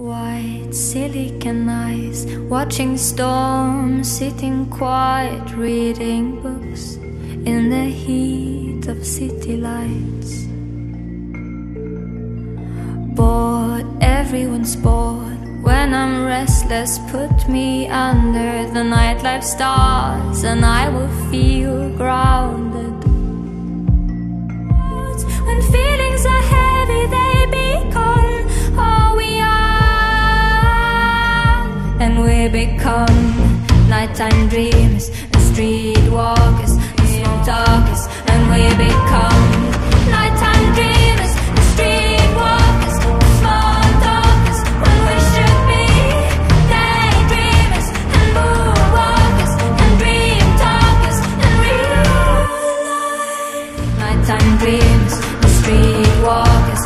White silicon eyes, watching storms, sitting quiet, reading books in the heat of city lights. Bored, everyone's bored. When I'm restless, put me under the nightlife stars, and I will feel grounded. we become nighttime dreams and streetwalkers and small talkers and we become nighttime dreamers and streetwalkers and small talkers when we should be daydreamers and moonwalkers and dream talkers and real life. Nighttime dreams and streetwalkers